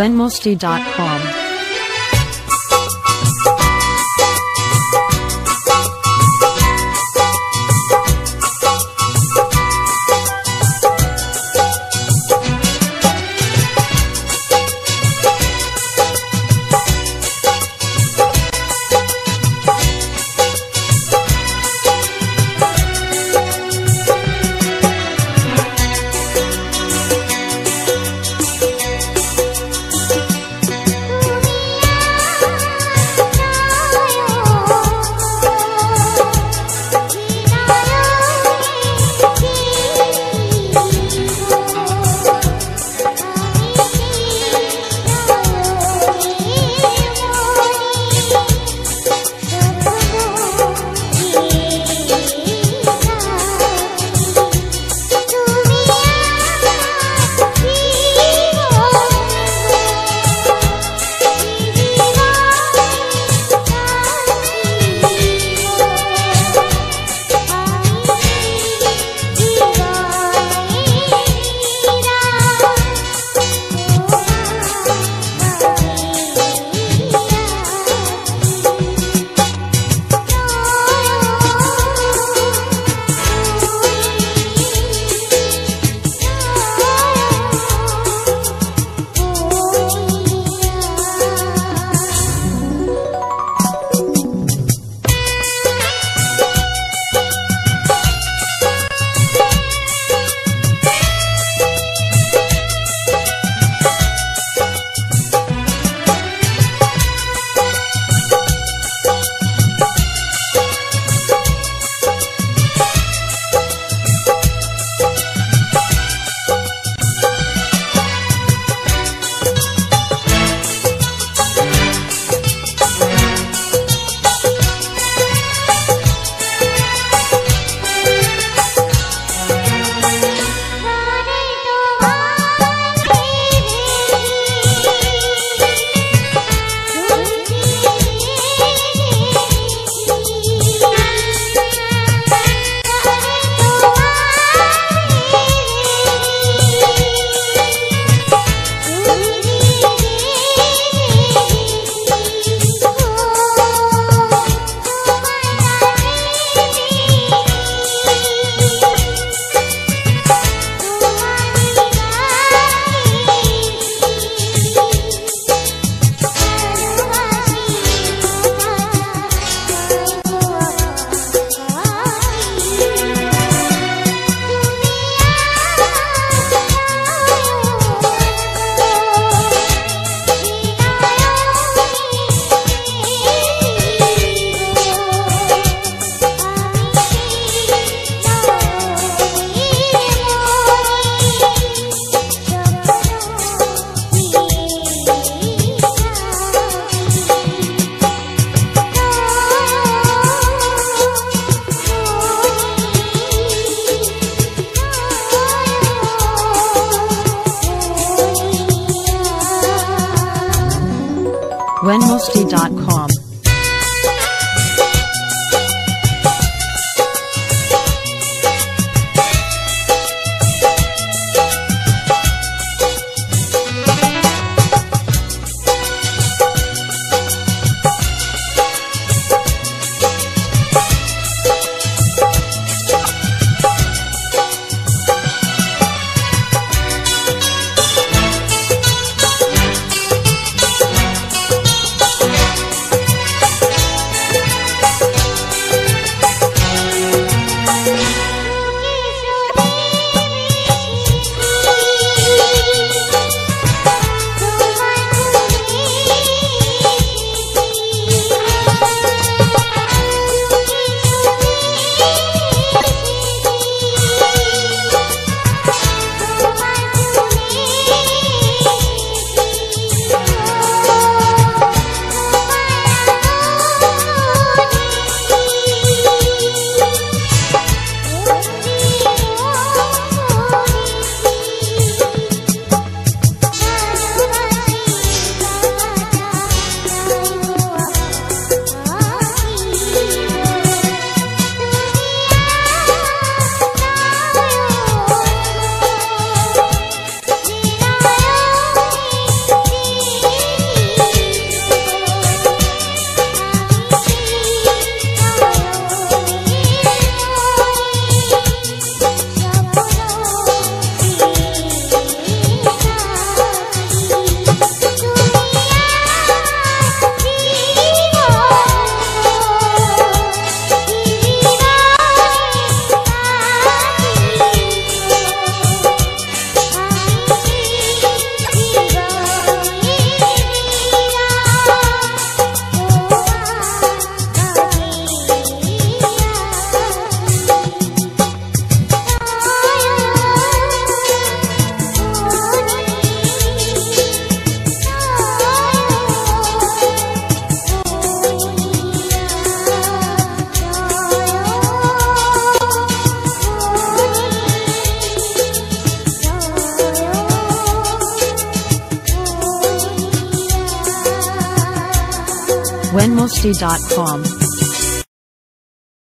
Wenmosti.com. Wenmosti.com. Wenmosty.com.